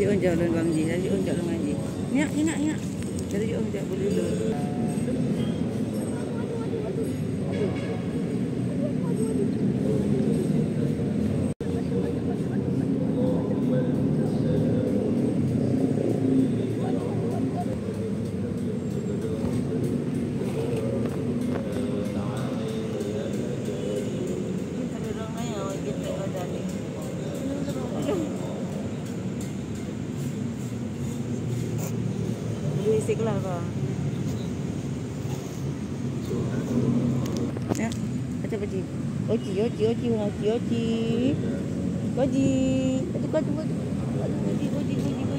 Ji on jalan bang Ji. Ji on jalan bang Ji. Ingat ingat ingat. Jadi on jalan boleh dulu. Istiqlal bang. Ya, baca baca. Oji, oji, oji, oji, oji. Oji. Oji, oji, oji. Oji, oji, oji, oji. Oji, oji.